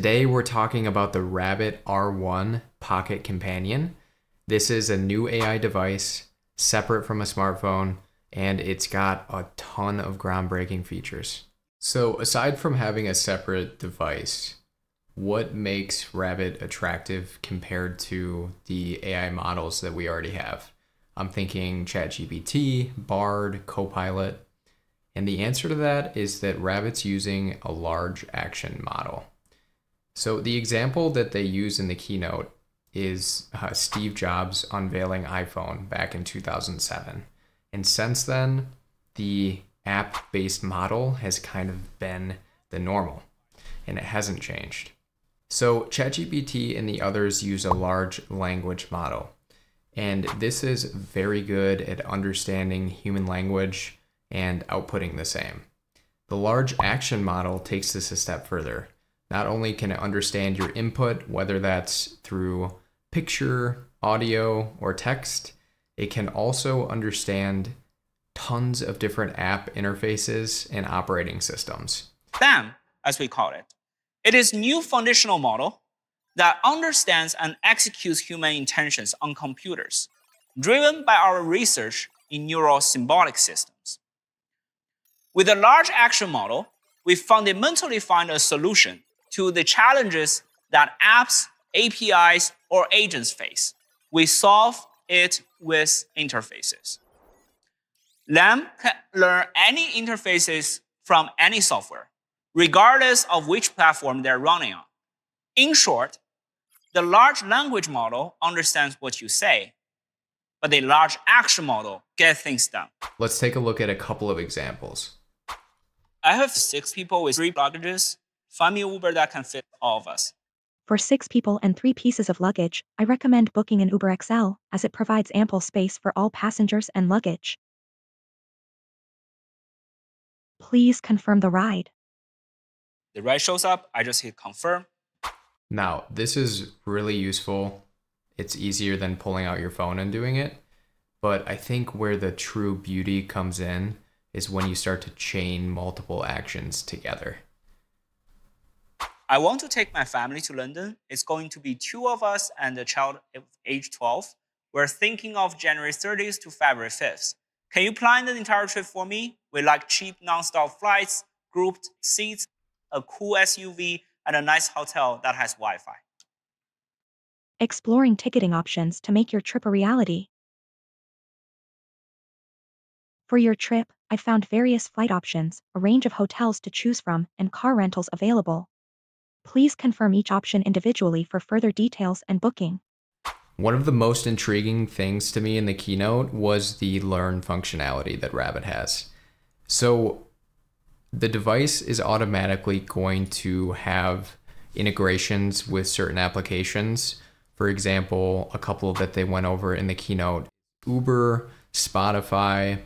Today we're talking about the Rabbit R1 Pocket Companion. This is a new AI device separate from a smartphone and it's got a ton of groundbreaking features. So, aside from having a separate device, what makes Rabbit attractive compared to the AI models that we already have? I'm thinking ChatGPT, Bard, Copilot. And the answer to that is that Rabbit's using a large action model. So, the example that they use in the keynote is uh, Steve Jobs unveiling iPhone back in 2007. And since then, the app based model has kind of been the normal and it hasn't changed. So, ChatGPT and the others use a large language model. And this is very good at understanding human language and outputting the same. The large action model takes this a step further. Not only can it understand your input, whether that's through picture, audio, or text, it can also understand tons of different app interfaces and operating systems. LAM, as we call it. It is new foundational model that understands and executes human intentions on computers, driven by our research in neural symbolic systems. With a large action model, we fundamentally find a solution to the challenges that apps, APIs, or agents face. We solve it with interfaces. LAM can learn any interfaces from any software, regardless of which platform they're running on. In short, the large language model understands what you say, but the large action model gets things done. Let's take a look at a couple of examples. I have six people with three luggages. Find me Uber that can fit all of us. For six people and three pieces of luggage, I recommend booking an Uber XL, as it provides ample space for all passengers and luggage. Please confirm the ride. The ride shows up, I just hit confirm. Now, this is really useful. It's easier than pulling out your phone and doing it. But I think where the true beauty comes in is when you start to chain multiple actions together. I want to take my family to London. It's going to be two of us and a child age 12. We're thinking of January 30th to February 5th. Can you plan the entire trip for me? We like cheap non-stop flights, grouped seats, a cool SUV, and a nice hotel that has Wi-Fi. Exploring ticketing options to make your trip a reality. For your trip, I found various flight options, a range of hotels to choose from, and car rentals available. Please confirm each option individually for further details and booking. One of the most intriguing things to me in the keynote was the learn functionality that Rabbit has. So the device is automatically going to have integrations with certain applications. For example, a couple that they went over in the keynote Uber, Spotify,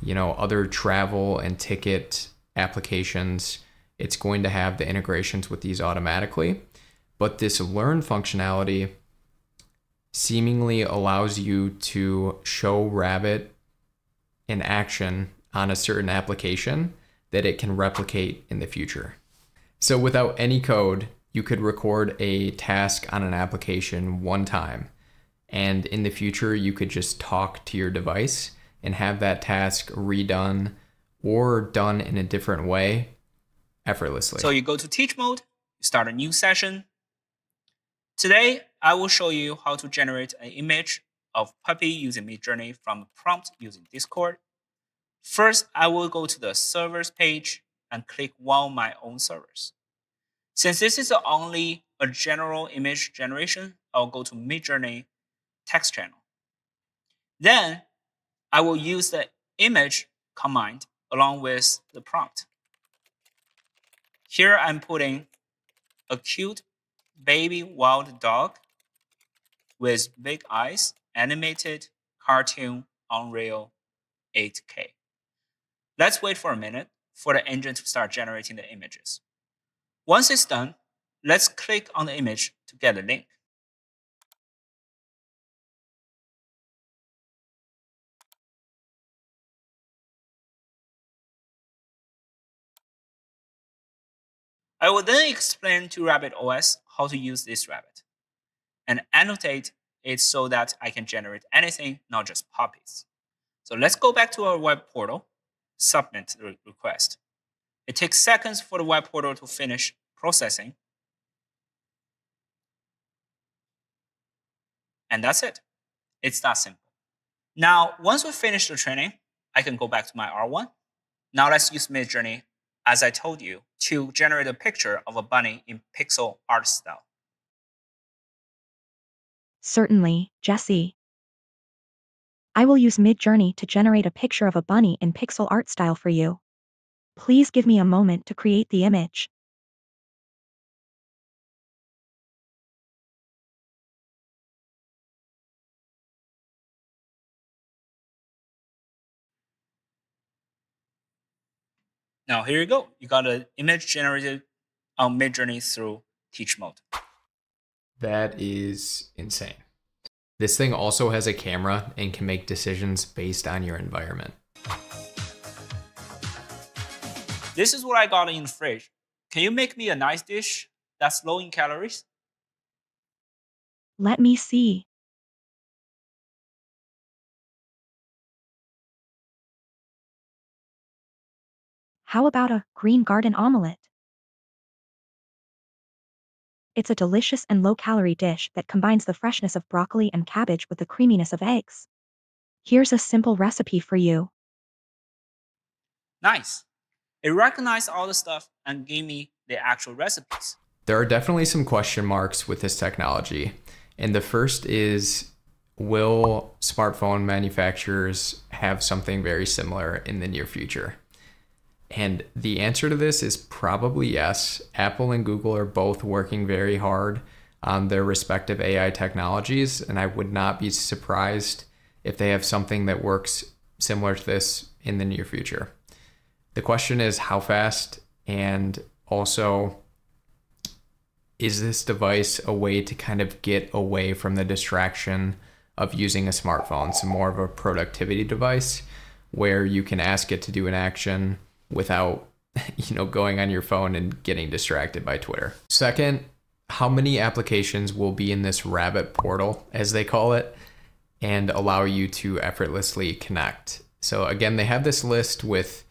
you know, other travel and ticket applications. It's going to have the integrations with these automatically. But this learn functionality seemingly allows you to show Rabbit in action on a certain application that it can replicate in the future. So without any code, you could record a task on an application one time. And in the future, you could just talk to your device and have that task redone or done in a different way effortlessly. So you go to teach mode, you start a new session. Today, I will show you how to generate an image of puppy using Midjourney from a prompt using Discord. First, I will go to the servers page and click one of my own servers. Since this is only a general image generation, I'll go to Midjourney text channel. Then I will use the image command along with the prompt. Here I'm putting a cute baby wild dog with big eyes, animated cartoon on Unreal 8K. Let's wait for a minute for the engine to start generating the images. Once it's done, let's click on the image to get a link. I will then explain to Rabbit OS how to use this rabbit and annotate it so that I can generate anything, not just puppies. So let's go back to our web portal, submit the request. It takes seconds for the web portal to finish processing. And that's it. It's that simple. Now, once we finish the training, I can go back to my R1. Now let's use Midjourney, as I told you, to generate a picture of a bunny in pixel art style. Certainly, Jesse. I will use Midjourney to generate a picture of a bunny in pixel art style for you. Please give me a moment to create the image. Now here you go. You got an image generated on Midjourney through Teach Mode. That is insane. This thing also has a camera and can make decisions based on your environment. This is what I got in the fridge. Can you make me a nice dish that's low in calories? Let me see. How about a green garden omelette? It's a delicious and low-calorie dish that combines the freshness of broccoli and cabbage with the creaminess of eggs. Here's a simple recipe for you. Nice. It recognized all the stuff and gave me the actual recipes. There are definitely some question marks with this technology. And the first is will smartphone manufacturers have something very similar in the near future? And the answer to this is probably yes. Apple and Google are both working very hard on their respective AI technologies, and I would not be surprised if they have something that works similar to this in the near future. The question is how fast, and also, is this device a way to kind of get away from the distraction of using a smartphone? So, more of a productivity device where you can ask it to do an action without you know going on your phone and getting distracted by Twitter. Second, how many applications will be in this rabbit portal as they call it and allow you to effortlessly connect. So again, they have this list with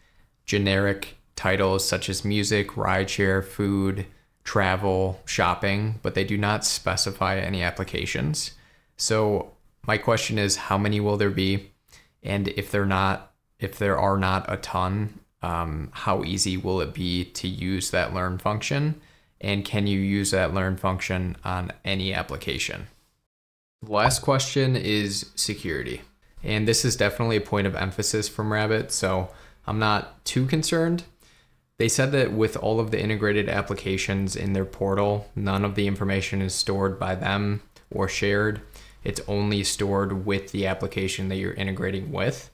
generic titles such as music, rideshare, food, travel, shopping, but they do not specify any applications. So my question is how many will there be? And if they're not if there are not a ton, um, how easy will it be to use that learn function? And can you use that learn function on any application? The last question is security. And this is definitely a point of emphasis from Rabbit, so I'm not too concerned. They said that with all of the integrated applications in their portal, none of the information is stored by them or shared. It's only stored with the application that you're integrating with.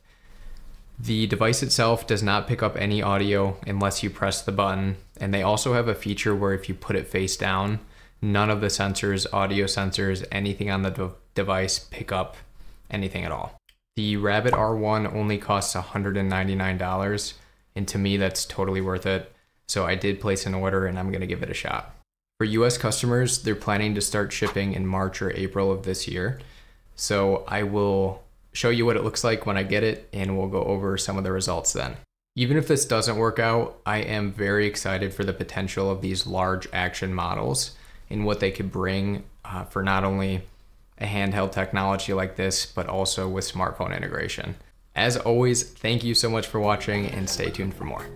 The device itself does not pick up any audio unless you press the button, and they also have a feature where if you put it face down, none of the sensors, audio sensors, anything on the de device pick up anything at all. The Rabbit R1 only costs $199, and to me, that's totally worth it. So I did place an order and I'm going to give it a shot. For US customers, they're planning to start shipping in March or April of this year. So I will show you what it looks like when I get it, and we'll go over some of the results then. Even if this doesn't work out, I am very excited for the potential of these large action models and what they could bring uh, for not only a handheld technology like this, but also with smartphone integration. As always, thank you so much for watching and stay tuned for more.